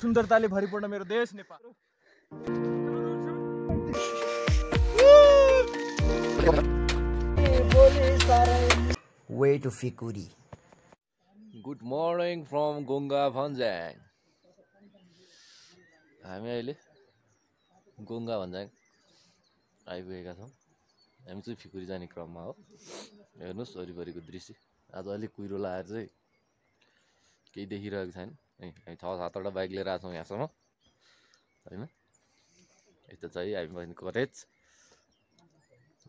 सुन्दरताले भरिपूर्ण मेरो देश Nepal. Way to Fikuri. Good morning from Gonga Bhanjyang हामी अहिले गोङ्गा भन्ज्याङ आइपुगेका छौँ। हामी चाहिँ फिकुरी जाने क्रममा हो। हेर्नुहोस् वरिपरिको दृश्य। आज अलिक कुहिरो लगाएर चाहिँ केही देखिरहेको छैन। है हामी छ सातवटा बाइक लिएर आएको छौँ यहाँसम्म। होइन? यस्तो चाहिँ हामी पनि करेज।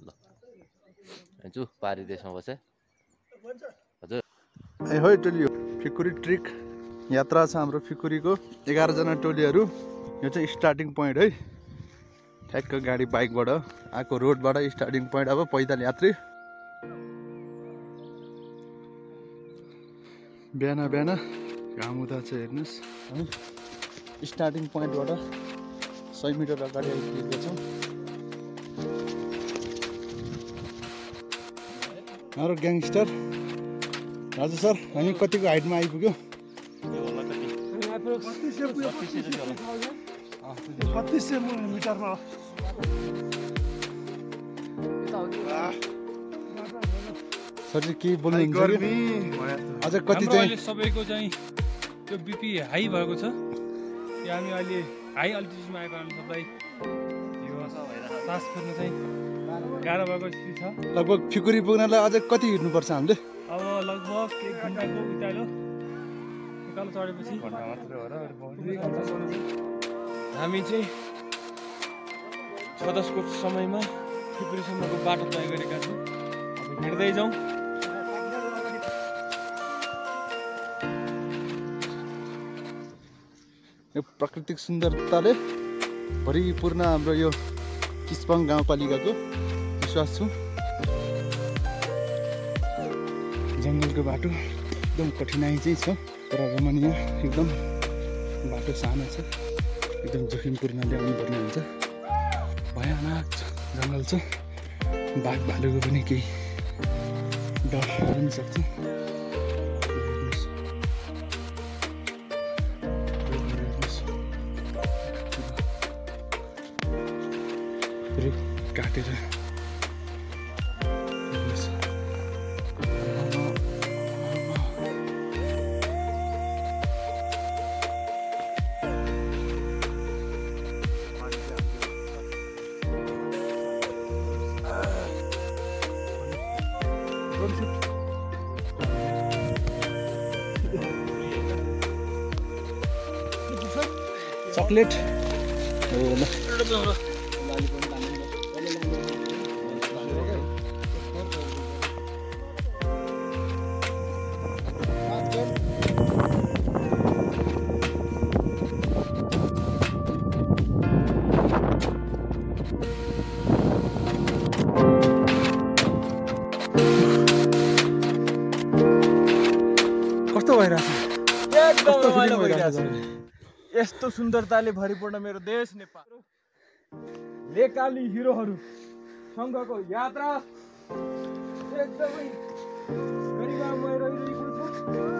ल। हामी छु पारी देशमा बसेँ हजुर। है टोली हो फिकुरी ट्रिक यात्रा छ हाम्रो फिकुरीको। एघारजना टोलीहरू। यो चाहिँ स्टार्टिङ पोइन्ट है। ठ्याक्क गाडी बाइकबाट आएको रोडबाट स्टार्टिङ पोइन्ट। अब पैदल यात्री। बिहान बिहान। घाम हुँदा चाहिँ हेर्नुहोस्। है। स्टार्टिङ पोइन्टबाट सय मिटर अगाडि आइपुगेका छौँ। हाम्रो ग्याङस्टर हजुर सर हामी कतिको हाइटमा आइपुग्यो? बत्तिस सय मिटरमा सर चाहिँ केही कि? अझ कति हाम्रो चाहिँ अहिले सबैको चाहिँ त्यो बिपी हाई भएको छ त्यो हामी अहिले हाई अल्टिट्युडमा आएको हामी सबलाई सास फेर्नु चाहिँ गाह्रो भएको स्थिति छ लगभग फिकुरी पुग्नलाई अझ कति हिँड्नुपर्छ हामीले अब लगभग एक घन्टाको उकालो उकालो चढेपछि हामी चाहिँ छ दसको समयमा त्रिपुरीसम्मको बाटो तय गरेका छौँ। हिँड्दै जाउँ। यो प्राकृतिक सुन्दरताले भरिपूर्ण हाम्रो यो किस्पङ गाउँपालिकाको विश्वास छु। जङ्गलको बाटो एकदम कठिनाइ चाहिँ छ। तर रमणीय एकदम बाटो सानो छ। एकदम जोखिमपूर्ण ल्याउनु पर्ने हुन्छ। भयानक जङ्गल छ। बाघ भालुको पनि केही डर पनि सक्छ। काटेर चक्लेट। हो यस्तो सुन्दरताले भरिपूर्ण मेरो देश नेपाल। लेकाली हिरोहरू सँगको यात्रा। एकदमै गरिमामय रहिरहेको छ।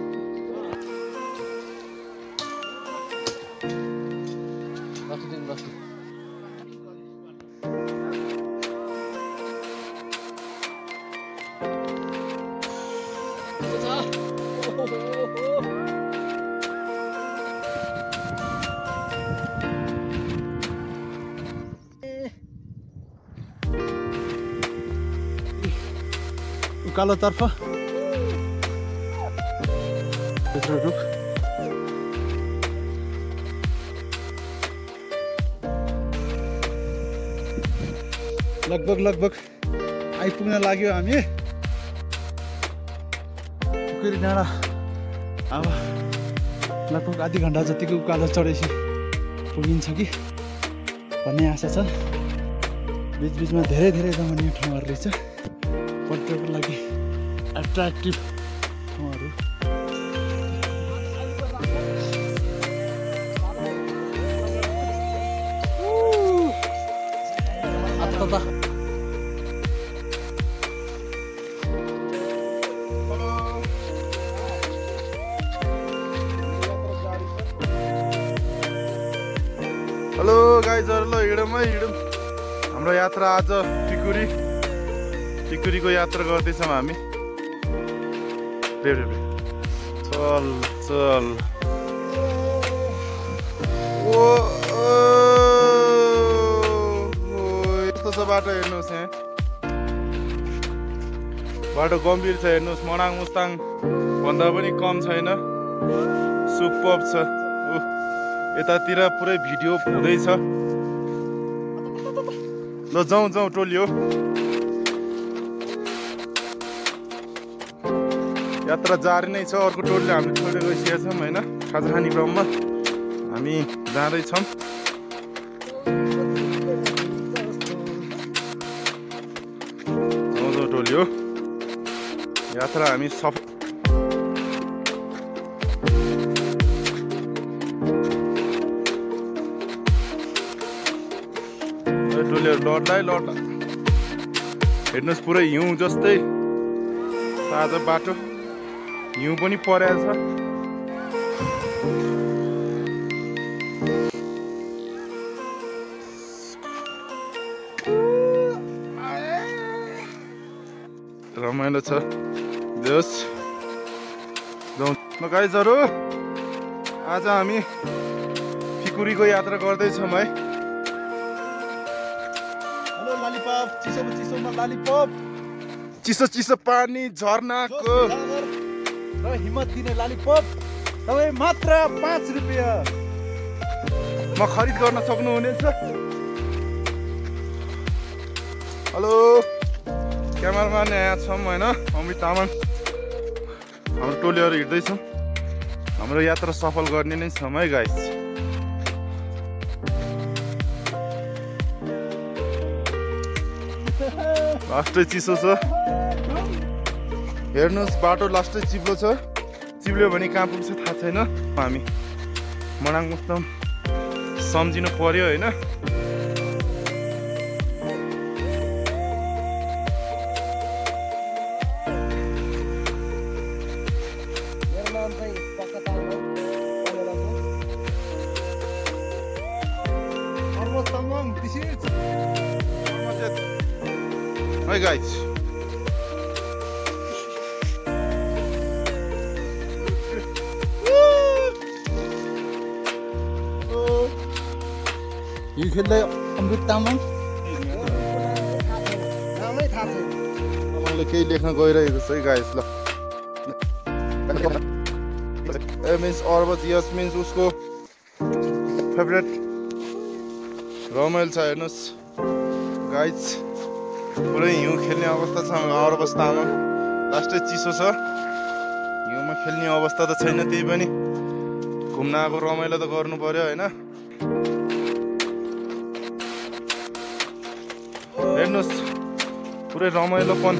उकालोतर्फ रुख लगभग लगभग आइपुग्न लाग्यो हामी। खुकुरी डाँडा। अब लगभग आधी घन्टा जतिको उकालो चढेपछि पुगिन्छ कि भन्ने आशा छ। बिचबिचमा धेरै धेरै रमणीय ठाउँहरू रहेछ। पर्यटकको लागि एट्र्याक्टिभ ठाउँहरू। हेलो गाइजहरू ल हिँडौँ है हिँडौँ हाम्रो यात्रा आज टिकुरी टिकुरीको यात्रा गर्दैछौँ हामी चल चल। ओ यस्तो छ बाटो हेर्नुहोस् यहाँ। बाटो गम्भीर छ हेर्नुहोस्। मनाङ मुस्ताङ भन्दा पनि कम छैन। सुपर छ। उह, यतातिर पुरै भिडियो हुँदैछ। ल जाउँ जाउँ टोलियो यात्रा जारी नै छ अर्को टोलीले हामी छोडेर गइसकेका छौँ होइन? खाजा खाने क्रममा हामी जाँदैछौँ। जाउँ जाउँ टोलियो यात्रा हामी सफल ए, टोलीहरू लड्ला है लड्ला हेर्नुहोस् पुरै हिउँ जस्तै। ताजा बाटो। हिउँ पनि परेको छ। रमाइलो छ। जोस् ल गाइजहरू आज हामी फिकुरीको यात्रा गर्दैछौँ है। हेलो लालिपप चिसो चिसोमा लालिपप। चिसो चिसो पानी झर्नाको र हिम्मत दिने लालिपप तपाईँ मात्र पाँच रुपियाँ। म खरिद गर्न सक्नुहुनेछ। हेलो क्यामराम्यान यहाँ छौँ होइन अमित तामाङ। हाम्रो टोलीहरू हिँड्दैछौँ। हाम्रो यात्रा सफल गर्ने नै छौँ है गाइस लास्टै चिसो छ। हेर्नुहोस् बाटो लास्टै चिप्लो छ। चिप्ल्यो भने कहाँ पुग्छ थाहा छैन। हामी मनाङ मुस्तम सम्झिनु पर्यो होइन? यो खेल्दै अमृत तामाङ मैले केही लेख्न गइरहेको छ है गाइस ल मिन्स अर्बत यस मिन्स उसको फेभरेट रमाइलो छ हेर्नुहोस् गाइस पुरै हिउँ खेल्ने अवस्था छ अरबस तामाङ लास्टै चिसो छ हिउँमा खेल्ने अवस्था त छैन त्यही पनि घुम्न आएको रमाइलो त गर्नु पर्यो होइन हेर्नुहोस्। पुरै रमाइलोपन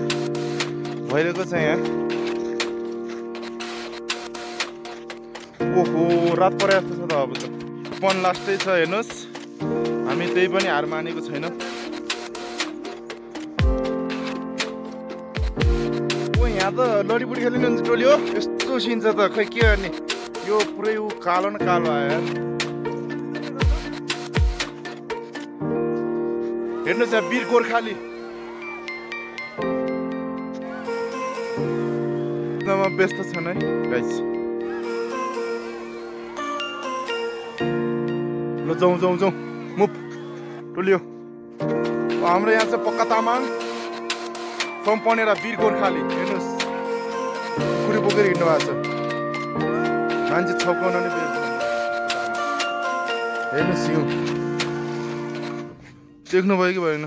भइरहेको छ यहाँ। ओहो रात परे जस्तो छ त अब त। पन लास्टै छ हेर्नुहोस्। हामी त्यही पनि हार मानेको छैन। ओ यहाँ त लडीबुडी खेल्ने मान्छे टोली हो। यस्तो सिन छ त। खै के गर्ने? यो पुरै ऊ कालो न कालो आयो हेर्नुहोस् यहाँ वीर गोर्खाली व्यस्त छन् है गाइस ल जाउँ जाउँ जाउँ। मुप टोलियो। हाम्रो यहाँ चाहिँ पक्का तामाङ। फ्रम पनेरा वीर गोर्खाली हेर्नुहोस्। खुकुरी बोकेर हिँड्नु भएको छ। मान्छे छकाउन नै हेर्नुहोस् यो। देख्नुभयो कि भएन?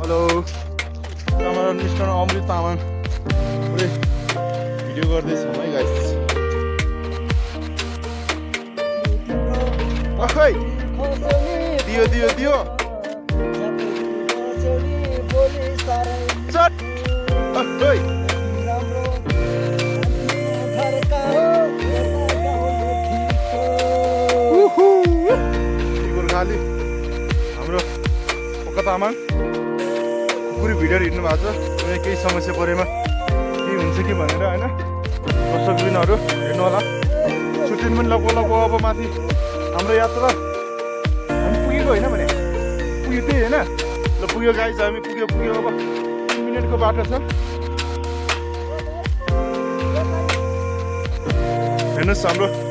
Hello. Camera mister Amrit Tamang. Video गर्दैछौँ। हाम्रो पोका तामाङ कुकुरी भिडेर हिँड्नु भएको छ। कुनै केही समस्या परेमा केही हुन्छ कि भनेर होइन? दर्शकबिनहरू हेर्नु होला। छुट्टिनु पनि लगभग लगभग अब माथि हाम्रो यात्रा हामी पुगेको होइन भने। पुग्यो त्यही होइन। ल पुग्यो गाई हामी पुग्यो पुग्यो। अब तिन मिनटको बाटो छ। हेर्नुहोस् हाम्रो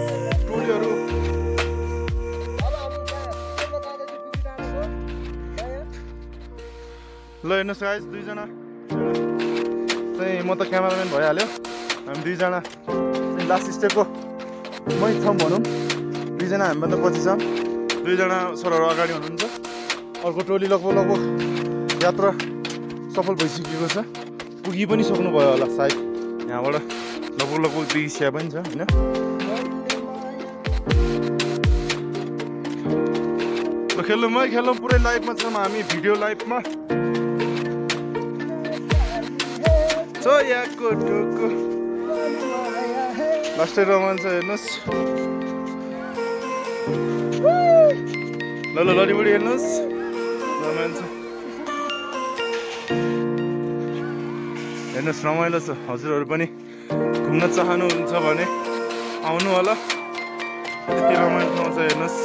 ल हेर्नुहोस् गाइस दुईजना। चाहिँ म त क्यामेराम्यान भइहाल्यो। हामी दुईजना। लास्ट स्टेपको मै छौँ भनौँ। दुईजना हामीभन्दा पछि छौँ। दुईजना छोराहरू अगाडि हुनुहुन्छ। अर्को टोली लगभग लगभग यात्रा सफल भइसकेको छ। पुगी पनि सक्नुभयो होला सायद। यहाँबाट लगभग लगभग दुई स्या पनि छ होइन? खेलौँ है खेलौँ पुरै लाइभमा छौँ हामी भिडियो लाइभमा सोयाको टोको लास्टै छ हेर्नुहोस् ल ल लडीबडी हेर्नुहोस् रमाइलो हेर्नुहोस् रमाइलो छ हजुरहरू पनि घुम्न चाहनुहुन्छ भने आउनु होला। यति रमाइलो ठाउँ छ हेर्नुहोस्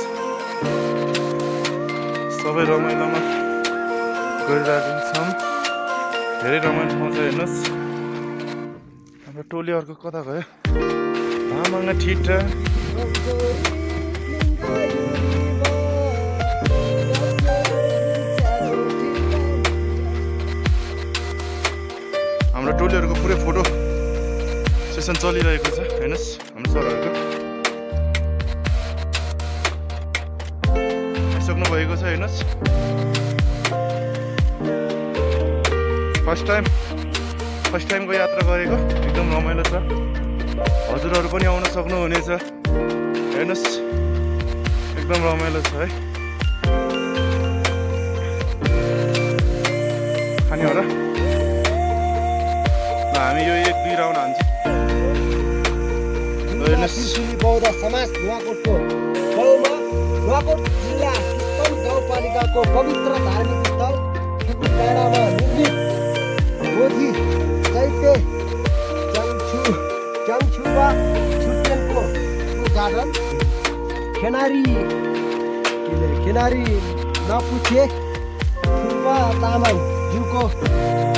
सबै रमाइलोमा गरिरहेको छौँ धेरै रमाइलो ठाउँ छ हेर्नुहोस् टोली अर्को कता गयो लामाङ ठिटा हाम्रो टोलीहरूको पुरै फोटो सेसन चलिरहेको छ हेर्नुहोस् हाम्रो सरहरूको। आइसक्नु भएको छ हेर्नुहोस्। फर्स्ट टाइम फर्स्ट टाइमको यात्रा गरेको। एकदम रमाइलो छ। हजुरहरू पनि आउन सक्नुहुनेछ हेर्नुहोस्। एकदम रमाइलो छ है। खाने होला हामी यो एक दुई राउन्ड हान्छौँ। गाउँपालिकाको पवित्र धार्मिक स्थल डाँडामा निर्मित बोधि चैत्य च्याङछु च्याङछुवा छुट्टेनको उद्घाटन। खेनारी खेनारी नपुछे। फुर्पा तामाङ ज्यूको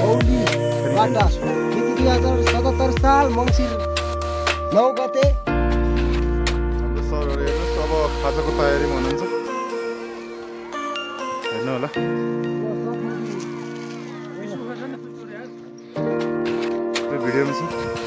औलीबाट मिति दुई हजार सतहत्तर साल मङ्सिर नौ गते। अब खाजाको तयारीमा हुनुहुन्छ। हेर्नु होला। यो भिडियोमा छ